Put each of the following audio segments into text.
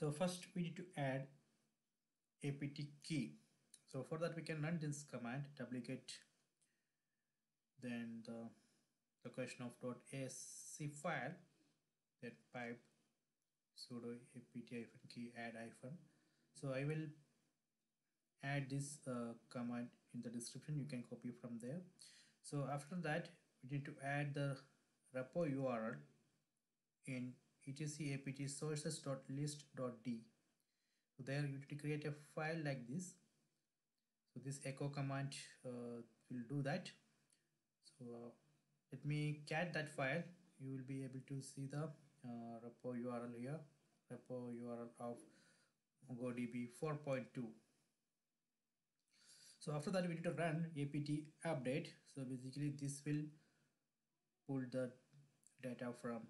so first we need to add apt key. So for that we can run this command duplicate then the question of .asc file then pipe sudo apt hyphen key add hyphen. So I will add this uh, command in the description. You can copy from there. So after that we need to add the repo URL in etc apt sources.list.d so there you need to create a file like this. So this echo command uh, will do that. So uh, let me cat that file. You will be able to see the uh, repo url here. Repo url of mongodb 4.2 so after that we need to run apt update. So basically this will pull the data from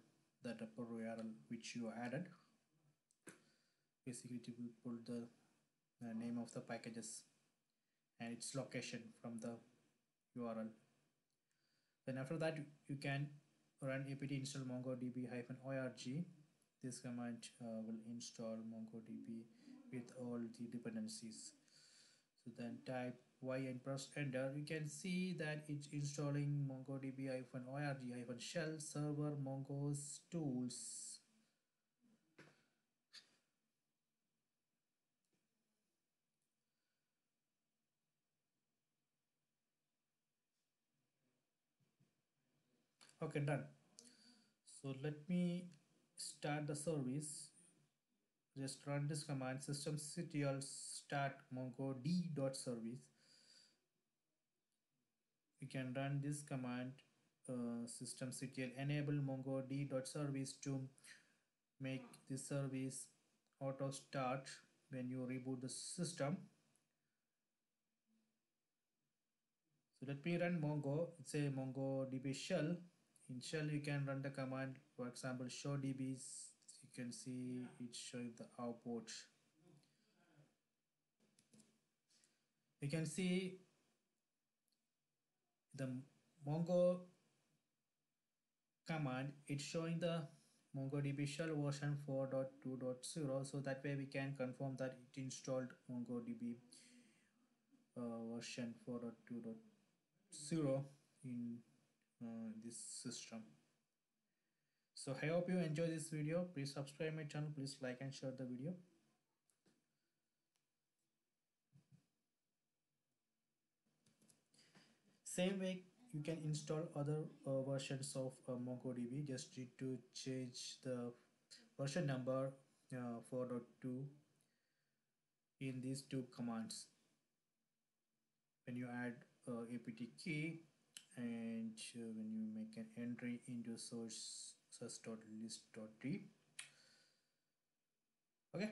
the repo url which you added. Basically it will pull the, name of the packages and its location from the url then after that you can run apt install mongodb-org this command uh, will install mongodb with all the dependencies then type y and press enter. You can see that it's installing mongodb-org-shell server mongos tools. Okay done. So let me start the service just run this command systemctl start mongo d dot service. You can run this command uh, systemctl enable mongo d dot service to make this service auto start when you reboot the system. So let me run mongo it's a mongodb shell. In shell you can run the command for example show dbs can see it showing the output you can see the mongo command it's showing the mongodb shell version 4.2.0 so that way we can confirm that it installed mongodb uh, version 4.2.0 in uh, this system so i hope you enjoy this video. Please subscribe my channel. Please like and share the video. Same way you can install other uh, versions of uh, mongodb. Just need to change the version number uh, 4.2 in these two commands. When you add uh, apt key and uh, when you make an entry into source source.list.d okay